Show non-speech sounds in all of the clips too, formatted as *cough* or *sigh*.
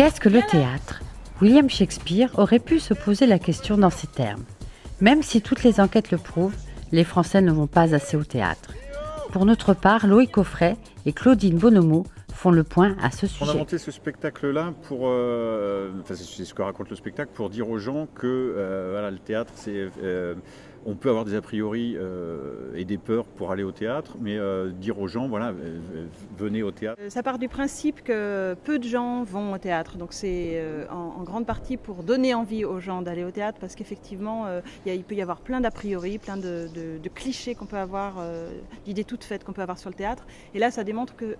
Qu'est-ce que le théâtre? William Shakespeare aurait pu se poser la question dans ces termes. Même si toutes les enquêtes le prouvent, les Français ne vont pas assez au théâtre. Pour notre part, Loïc Coffret et Claudine Bonomo font le point à ce sujet. On a monté ce spectacle-là pour, euh, enfin c'est ce que raconte le spectacle, pour dire aux gens que euh, voilà, le théâtre, c'est euh, on peut avoir des a priori euh, et des peurs pour aller au théâtre, mais euh, dire aux gens, voilà, euh, venez au théâtre. Ça part du principe que peu de gens vont au théâtre, donc c'est en, grande partie pour donner envie aux gens d'aller au théâtre, parce qu'effectivement, il peut y avoir plein d'a priori, plein de, clichés qu'on peut avoir, d'idées toutes faites qu'on peut avoir sur le théâtre, et là, ça démontre que,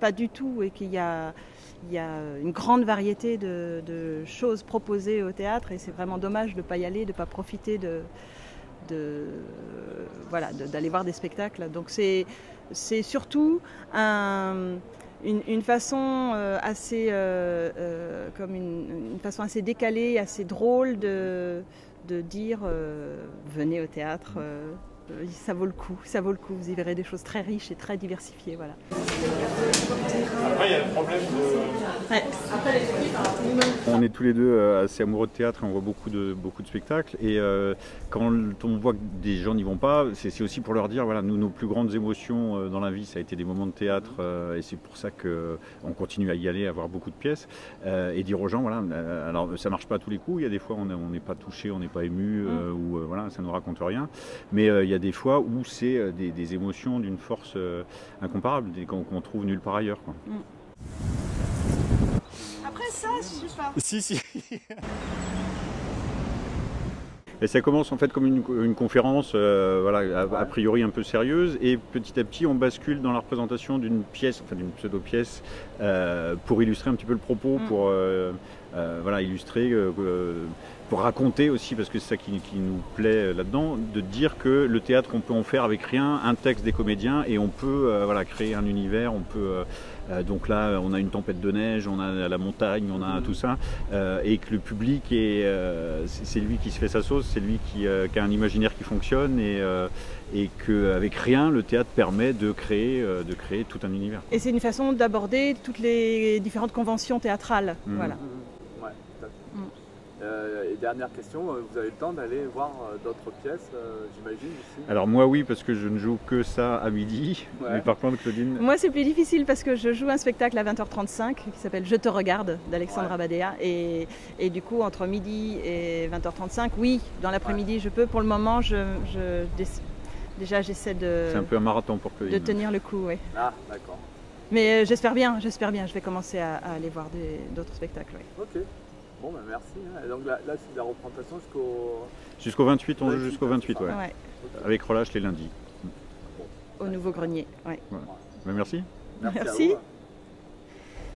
pas du tout, et qu'il y a il y a une grande variété de, de, choses proposées au théâtre. Et c'est vraiment dommage de ne pas y aller, de ne pas profiter de, de, voilà, d'aller voir des spectacles. Donc c'est surtout un, une, une, façon euh, assez, euh, euh, comme une, une, façon assez décalée, assez drôle de, de dire venez au théâtre. Ça vaut le coup, ça vaut le coup. Vous y verrez des choses très riches et très diversifiées. Voilà. Après, il y a le problème de. Ouais. On est tous les deux assez amoureux de théâtre et on voit beaucoup de, beaucoup de spectacles. Et euh, quand on voit que des gens n'y vont pas, c'est aussi pour leur dire voilà, nous, nos plus grandes émotions euh, dans la vie, ça a été des moments de théâtre euh, et c'est pour ça qu'on continue à y aller, à voir beaucoup de pièces. Euh, et dire aux gens voilà, alors ça marche pas à tous les coups, il y a des fois on n'est pas touché, on n'est pas ému, mmh. ou voilà, ça ne nous raconte rien. Mais il y a des fois où c'est des, des, émotions d'une force incomparable, qu'on qu trouve nulle part ailleurs. Quoi. Mmh. Ça, je sais pas. Si, si. *laughs* Et ça commence en fait comme une, une conférence, euh, voilà, a, a, priori un peu sérieuse, et petit à petit on bascule dans la représentation d'une pièce, enfin d'une pseudo-pièce, euh, pour illustrer un petit peu le propos, mmh. pour euh, voilà, illustrer, pour raconter aussi, parce que c'est ça qui, qui, nous plaît là-dedans, de dire que le théâtre on peut en faire avec rien, un texte des comédiens, et on peut voilà, créer un univers, on peut euh, donc là, on a une tempête de neige, on a la montagne, on a tout ça, euh, et que le public est, euh, c'est lui qui se fait sa sauce, c'est lui qui, qui, a un imaginaire qui fonctionne et, et qu'avec rien, le théâtre permet de créer, de créer tout un univers. Et c'est une façon d'aborder toutes les différentes conventions théâtrales. Mmh. Voilà. Mmh. Ouais, mmh. Euh, et dernière question, vous avez le temps d'aller voir euh, d'autres pièces, euh, j'imagine ici Alors moi oui, parce que je ne joue que ça à midi. Ouais. Mais par contre, Claudine Moi c'est plus difficile parce que je joue un spectacle à 20h35 qui s'appelle Je te regarde d'Alexandre ouais. Abadea. Et, et, du coup, entre midi et 20h35, oui, dans l'après-midi ouais. je peux. Pour le moment, je, je déjà j'essaie de... C'est un peu un marathon pour Claudine. De tenir le coup, oui. Ah, d'accord. Mais j'espère bien, j'espère bien. Je vais commencer à, à aller voir d'autres spectacles. Ok. Bon, bah merci. Et donc là, là c'est la représentation jusqu'au. Jusqu'au 28, on joue jusqu'au 28, ouais. ouais. Avec relâche les lundis. Au nouveau grenier, ouais. Bah, merci. Merci. merci.